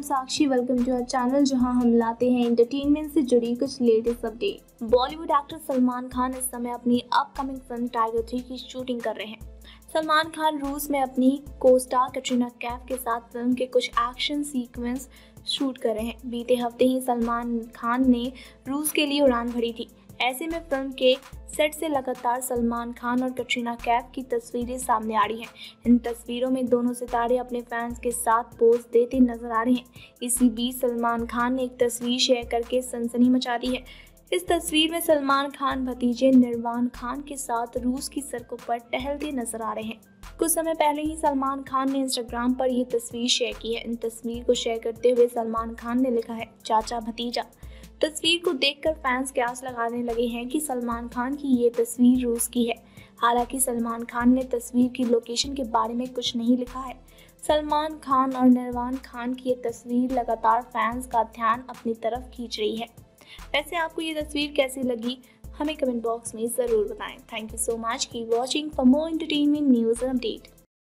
Sakshi welcome to our channel जहाँ हम लाते हैं एंटरटेनमेंट से जुड़ी कुछ latest update Bollywood actor Salman Khan इस समय अपनी अपकमिंग फ़िल्म टाइगर थ्री की शूटिंग कर रहे हैं। सलमान खान रूस में अपनी को स्टार कटरीना कैफ के साथ फ़िल्म के कुछ एक्शन सीक्वेंस शूट कर रहे हैं। बीते हफ़्ते ही सलमान खान ने रूस के लिए उड़ान भरी थी। ऐसे में फ़िल्म के सेट से लगातार सलमान खान और कटरीना कैफ की तस्वीरें सामने आ रही हैं। इन तस्वीरों में दोनों सितारे अपने फैंस के साथ पोज देते नज़र आ रहे हैं। इसी बीच सलमान खान ने एक तस्वीर शेयर करके सनसनी मचा दी है। इस तस्वीर में सलमान खान, भतीजे निर्वाण खान के साथ रूस की सड़कों पर टहलते नज़र आ रहे हैं। कुछ समय पहले ही सलमान खान ने इंस्टाग्राम पर यह तस्वीर शेयर की है। इन तस्वीर को शेयर करते हुए सलमान खान ने लिखा है, चाचा भतीजा। तस्वीर को देखकर फैंस क्यास लगाने लगे हैं कि सलमान खान की ये तस्वीर रूस की है। हालाँकि सलमान खान ने तस्वीर की लोकेशन के बारे में कुछ नहीं लिखा है। सलमान खान और निर्वाण खान की ये तस्वीर लगातार फैंस का ध्यान अपनी तरफ़ खींच रही है। वैसे आपको ये तस्वीर कैसी लगी? हमें कमेंट बॉक्स में ज़रूर बताएँ। थैंक यू सो मच की watching for more entertainment news update